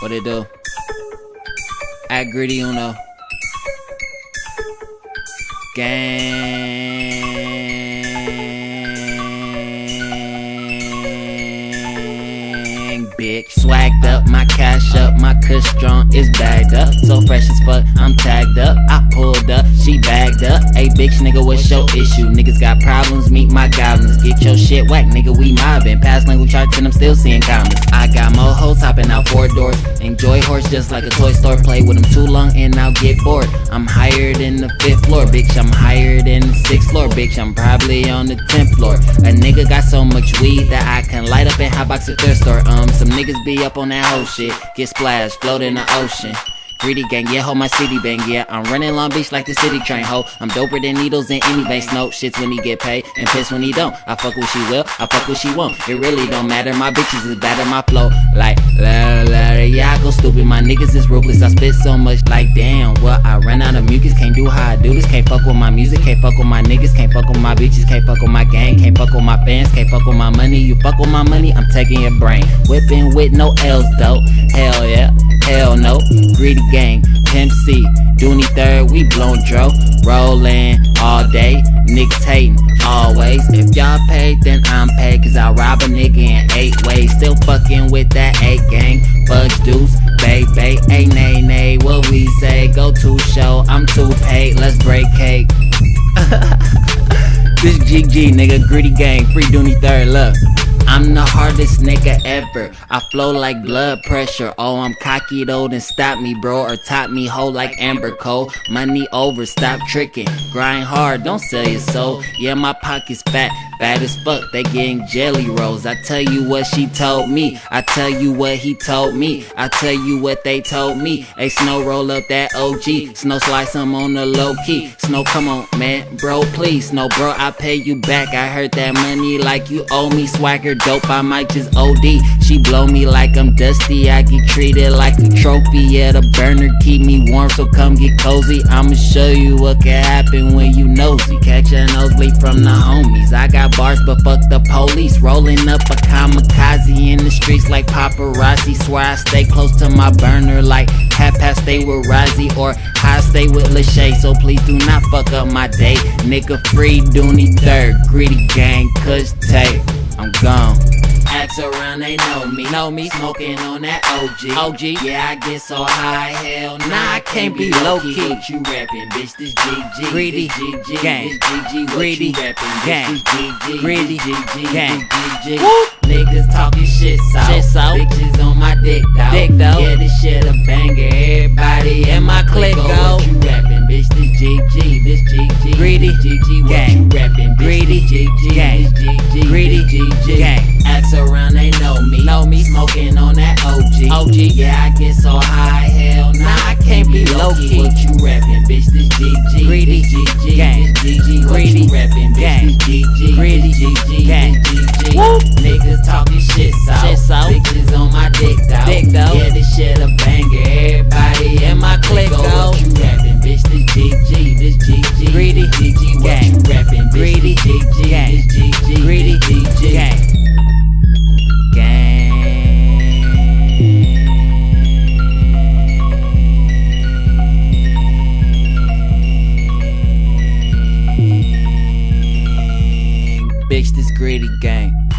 What it do? At Greedy Uno. Gang, Up, my cash up, my cush strong is bagged up. So fresh as fuck, I'm tagged up. I pulled up, she bagged up. Hey, bitch, nigga, what's your issue? Niggas got problems, meet my goblins. Get your shit whack, nigga, we mobbing. Past language charts and I'm still seeing comments. I got more hoes hopping out four doors. Enjoy horse just like a toy store. Play with them too long and I'll get bored. I'm higher than the fifth floor, bitch. I'm higher than the sixth floor, bitch. I'm probably on the tenth floor. A nigga got so much weed that I can light up and hotbox a thrift store. Um, some niggas be up on that whole shit. Get splashed, float in the ocean. Greedy gang, yeah, ho, my city bang, yeah. I'm running Long Beach like the city train, ho. I'm doper than needles in any base, no. Shits when he get paid and piss when he don't. I fuck what she will, I fuck what she won't. It really don't matter, my bitches is bad better, my flow. Like, la la, yeah, I go stupid, my niggas is ruthless. I spit so much, like, damn, well, I ran out of mucus, can't do how I do this. Can't fuck with my music, can't fuck with my niggas, can't fuck with my bitches, can't fuck with my gang, can't fuck with my fans, can't fuck with my money. You fuck with my money, I'm taking your brain. Whipping with no L's, though. Hell yeah. Hell no, greedy gang, Pimp C, Dooney third, we blown dro, rollin' all day, niggas hatin' always. If y'all paid, then I'm paid, cause I rob a nigga in eight ways. Still fucking with that eight gang, fudge deuce, Bay Bay, a nay nay, what we say, go to show, I'm too paid, let's break cake. this GG, nigga, greedy gang, free Dooney third, look. I'm the hardest nigga ever. I flow like blood pressure. Oh, I'm cocky though, then stop me, bro. Or top me hoe like Amber Cole. Money over, stop tricking. Grind hard, don't sell your soul. Yeah, my pocket's fat, fat as fuck. They getting jelly rolls. I tell you what she told me. I tell you what he told me. I tell you what they told me. Hey, SNO, roll up that OG. SNO, slice them on the low key. SNO, come on, man. Bro, please. SNO, bro, I pay you back. I heard that money like you owe me. Swagger dope, I might just OD. She blow me like I'm dusty, I get treated like a trophy. Yeah, the burner keep me warm, so come get cozy. I'ma show you what can happen when you nosy. Catch a nosebleed from the homies. I got bars, but fuck the police. Rolling up a kamikaze in the streets like paparazzi. Swear I stay close to my burner like half past stay with Rozzy or high stay with Lachey. So please do not fuck up my day. Nigga free Dooney third, greedy gang, cush tape. I'm gone. Ask around, they know me. Know me, smoking on that OG. OG, yeah, I get so high, hell nah, I can't be low key. What you rapping, bitch? This GG. Greedy this GG, gang. This GG. What Greedy you rapping, gang. This GG. Greedy GG. gang. GG. Niggas talking shit, so. Shit, so. Bitches on my dick, dog. Dick, dawg. Yeah, this shit a banger. Everybody in my clique, clique, go. What you rapping, bitch? This GG. This GG. Greedy This GG. What gang. you rapping, bitch? Greedy This GG. gang. This GG. Greedy This GG. gang. Boys around, they know me. Know me smoking on that OG. OG, yeah, I get so high, hell nah, I can't be low key. What you rapping, bitch? This GG, greedy this GG, gang. this GG. What you rapping, bitch? This GG, greedy GG, gang. this GG. Woo. Niggas talking shit. gritty gang.